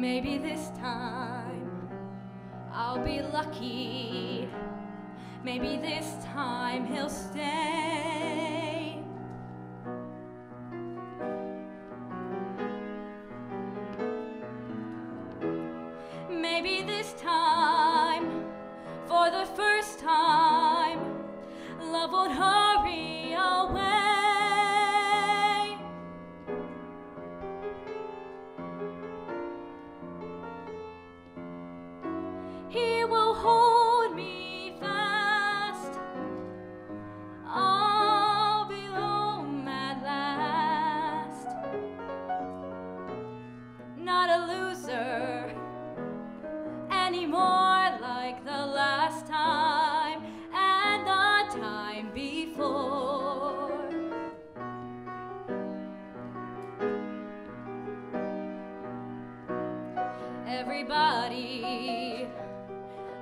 Maybe this time I'll be lucky. Maybe this time he'll stay. Maybe this time, for the first time, love won't hurry Not a loser anymore like the last time and the time before. Everybody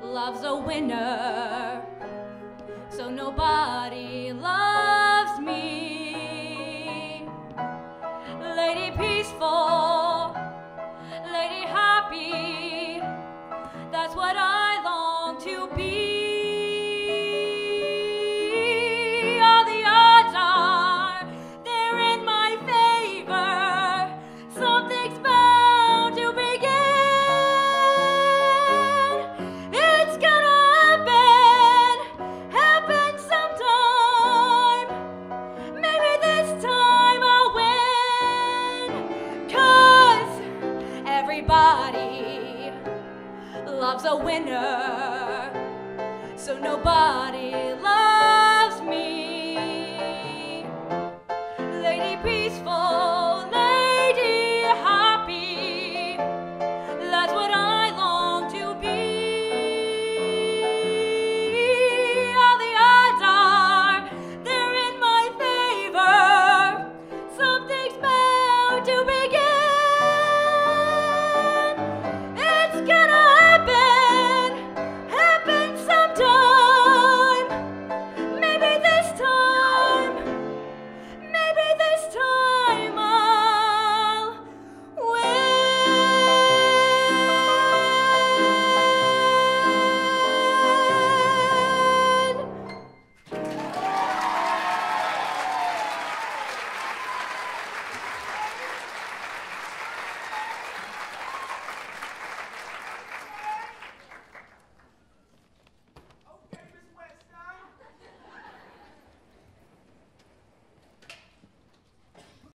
loves a winner, so nobody loves loves a winner. So nobody loves